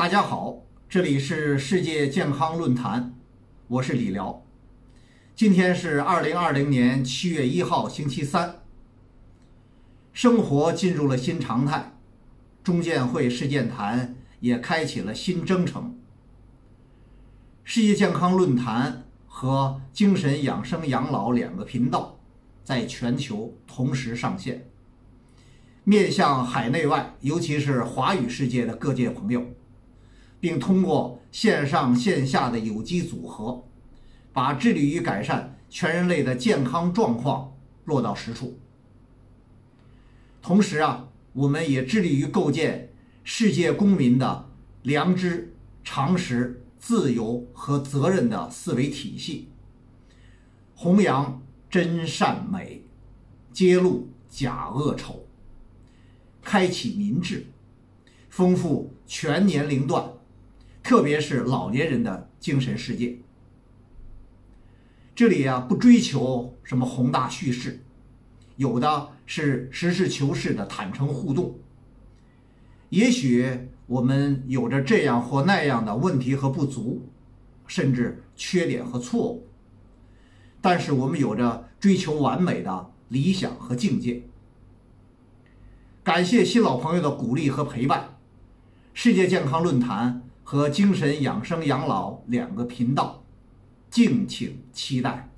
大家好，这里是世界健康论坛，我是李辽。今天是二零二零年七月一号，星期三。生活进入了新常态，中健会世健谈也开启了新征程。世界健康论坛和精神养生养老两个频道在全球同时上线，面向海内外，尤其是华语世界的各界朋友。并通过线上线下的有机组合，把致力于改善全人类的健康状况落到实处。同时啊，我们也致力于构建世界公民的良知、常识、自由和责任的思维体系，弘扬真善美，揭露假恶丑，开启民智，丰富全年龄段。特别是老年人的精神世界，这里啊不追求什么宏大叙事，有的是实事求是的坦诚互动。也许我们有着这样或那样的问题和不足，甚至缺点和错误，但是我们有着追求完美的理想和境界。感谢新老朋友的鼓励和陪伴，世界健康论坛。和精神养生养老两个频道，敬请期待。